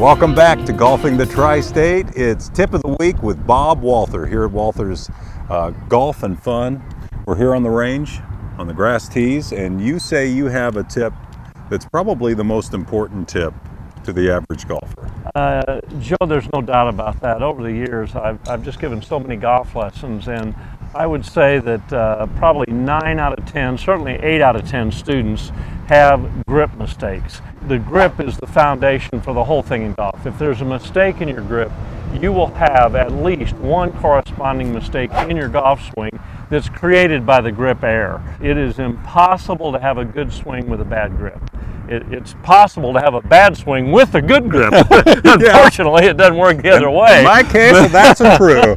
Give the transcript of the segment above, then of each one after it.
Welcome back to Golfing the Tri-State. It's tip of the week with Bob Walther here at Walther's uh, Golf and Fun. We're here on the range on the grass tees and you say you have a tip that's probably the most important tip to the average golfer. Uh, Joe, there's no doubt about that. Over the years, I've, I've just given so many golf lessons and I would say that uh, probably 9 out of 10, certainly 8 out of 10 students have grip mistakes. The grip is the foundation for the whole thing in golf. If there's a mistake in your grip, you will have at least one corresponding mistake in your golf swing that's created by the grip error. It is impossible to have a good swing with a bad grip. It, it's possible to have a bad swing with a good grip. Unfortunately, it doesn't work the other way. In my case, that's true.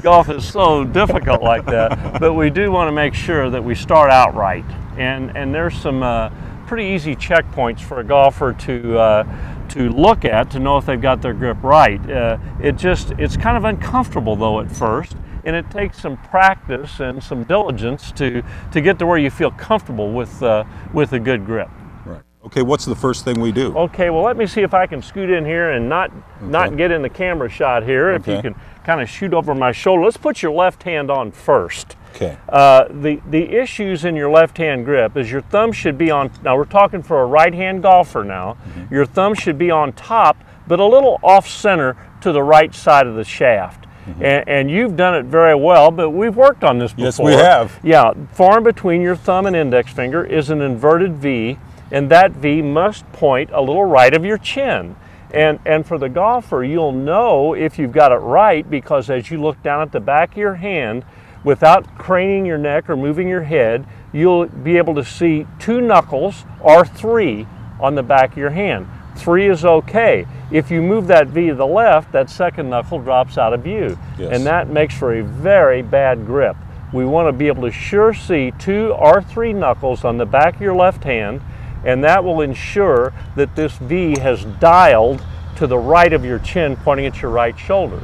Golf is so difficult like that. But we do want to make sure that we start out right and and there's some uh, pretty easy checkpoints for a golfer to uh, to look at to know if they've got their grip right. Uh, it just it's kind of uncomfortable though at first, and it takes some practice and some diligence to to get to where you feel comfortable with uh, with a good grip. Right. Okay. What's the first thing we do? Okay. Well, let me see if I can scoot in here and not okay. not get in the camera shot here. Okay. If you can kind of shoot over my shoulder. Let's put your left hand on first. Okay. Uh, the, the issues in your left hand grip is your thumb should be on, now we're talking for a right hand golfer now, mm-hmm. your thumb should be on top, but a little off center to the right side of the shaft. Mm-hmm. And, and, you've done it very well, but we've worked on this before. Yes, we have. Yeah, far in between your thumb and index finger is an inverted V, and that V must point a little right of your chin. And, and for the golfer, you'll know if you've got it right because as you look down at the back of your hand, without craning your neck or moving your head, you'll be able to see two knuckles or three on the back of your hand. Three is okay. If you move that V to the left, that second knuckle drops out of view. Yes. And that makes for a very bad grip. We want to be able to sure see two or three knuckles on the back of your left hand, and that will ensure that this V has dialed to the right of your chin, pointing at your right shoulder.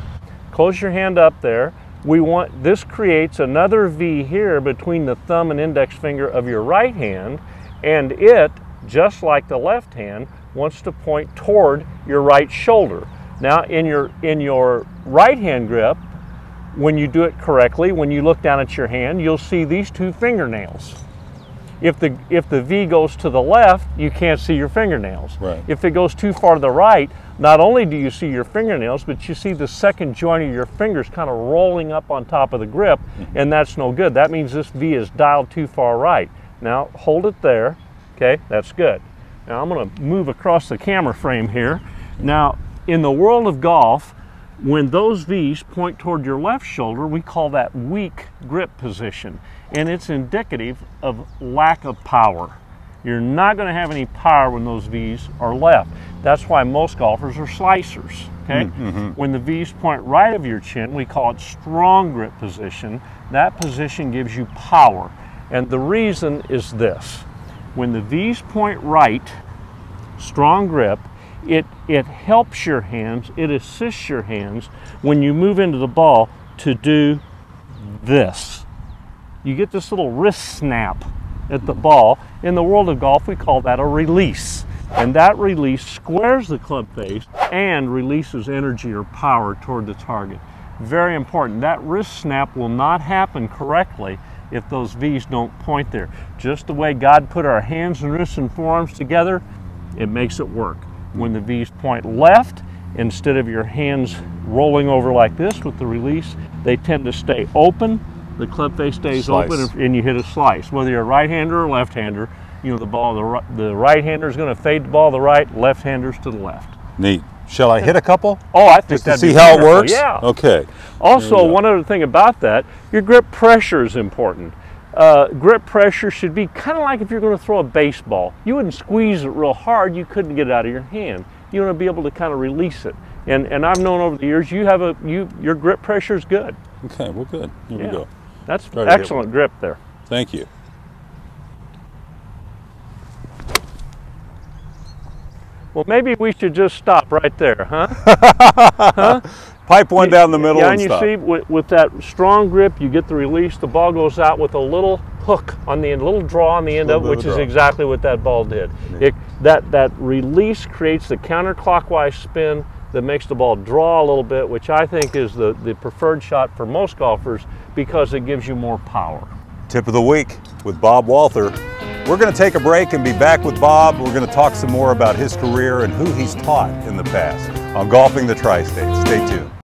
Close your hand up there we want this creates another V here between the thumb and index finger of your right hand and it just like the left hand wants to point toward your right shoulder. Now in your in your right hand grip when you do it correctly when you look down at your hand you'll see these two fingernails if the if the V goes to the left, you can't see your fingernails. Right. If it goes too far to the right, not only do you see your fingernails, but you see the second joint of your fingers kind of rolling up on top of the grip, mm-hmm. and that's no good. That means this V is dialed too far right. Now hold it there. Okay, that's good. Now I'm going to move across the camera frame here. Now in the world of golf, when those V's point toward your left shoulder, we call that weak grip position and it's indicative of lack of power. You're not going to have any power when those V's are left. That's why most golfers are slicers. Okay? Mm-hmm. When the V's point right of your chin, we call it strong grip position. That position gives you power. And the reason is this when the V's point right, strong grip, it, it helps your hands, it assists your hands when you move into the ball to do this you get this little wrist snap at the ball. In the world of golf, we call that a release. And that release squares the club face and releases energy or power toward the target. Very important. That wrist snap will not happen correctly if those V's don't point there. Just the way God put our hands and wrists and forearms together, it makes it work. When the V's point left, instead of your hands rolling over like this with the release, they tend to stay open the club face stays slice. open and you hit a slice. Whether you're a right-hander or left-hander, you know the ball the, the right-hander is going to fade the ball to the right, left-handers to the left. Neat. Shall I hit a couple? Oh, I think just to see how it works. Yeah. Okay. Also, one other thing about that, your grip pressure is important. Uh, grip pressure should be kind of like if you're going to throw a baseball. You wouldn't squeeze it real hard; you couldn't get it out of your hand. You want to be able to kind of release it. And and I've known over the years you have a you your grip pressure is good. Okay. Well, good. Here yeah. we go. That's excellent grip there. Thank you. Well, maybe we should just stop right there, huh? Pipe one down the middle yeah, and and you stop. see, with, with that strong grip, you get the release. The ball goes out with a little hook on the end, a little draw on the end of it, which is draw. exactly what that ball did. It, that that release creates the counterclockwise spin that makes the ball draw a little bit, which I think is the, the preferred shot for most golfers because it gives you more power. Tip of the week with Bob Walther. We're going to take a break and be back with Bob. We're going to talk some more about his career and who he's taught in the past on Golfing the Tri-State. Stay tuned.